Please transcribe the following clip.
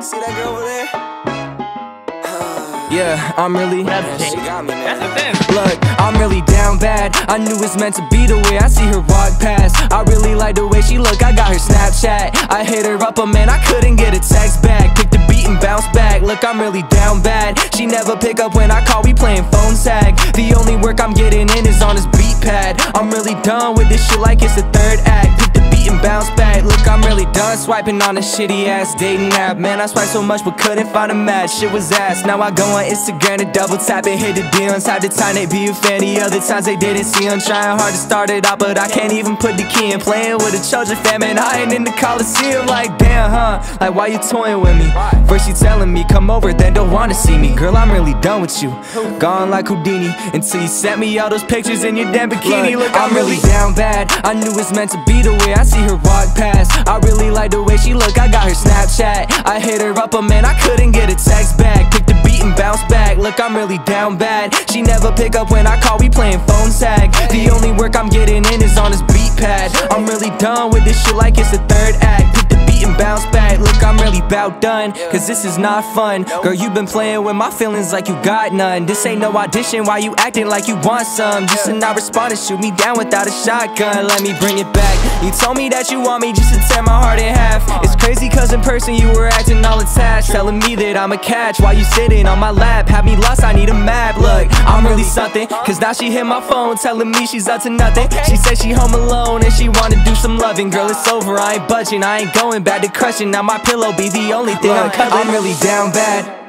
See that girl over there? Yeah, I'm really. That's, the thing. Look, I'm really down bad. I knew it's meant to be the way I see her walk past. I really like the way she look. I got her Snapchat. I hit her up, but man, I couldn't get a text back. Pick the beat and bounce back. Look, I'm really down bad. She never pick up when I call. We playing phone tag. The only work I'm getting in is on this beat pad. I'm really done with this shit like it's the third act done swiping on a shitty ass dating app. Man, I swiped so much but couldn't find a match. Shit was ass. Now I go on Instagram and double tap it, hit the DMs. Had the time they be a fan. The other times they didn't see. I'm trying hard to start it out, but I can't even put the key in. Playing with a Trojan fan, man. I ain't in the Coliseum. Like, damn, huh? Like, why you toying with me? First you telling me come over, then don't wanna see me. Girl, I'm really done with you. Gone like Houdini until you sent me all those pictures in your damn bikini. Look, I'm really down bad. I knew it's meant to be the way I see her walk past. I really like the way she look. I got her Snapchat. I hit her up, but man, I couldn't get a text back. Pick the beat and bounce back. Look, I'm really down bad. She never pick up when I call. We playing phone tag. The only work I'm getting in is on this beat pad. I'm really done with this shit like it's the third act. Pick the beat and bounce back. Look, I'm really bout done. Cause this is not fun. Girl, you been playing with my feelings like you got none. This ain't no audition. Why you acting like you want some? Just to not respond and shoot me down without a shotgun. Let me bring it back. You told me that you want me just to tear my heart in person you were acting all attached. Telling me that I'm a catch while you sitting on my lap. Have me lost, I need a map. Look, I'm really something. Cause now she hit my phone telling me she's up to nothing. She said she home alone and she wanna do some loving. Girl, it's over, I ain't budging. I ain't going back to crushing. Now my pillow be the only thing I'm cuddling. I'm really down bad.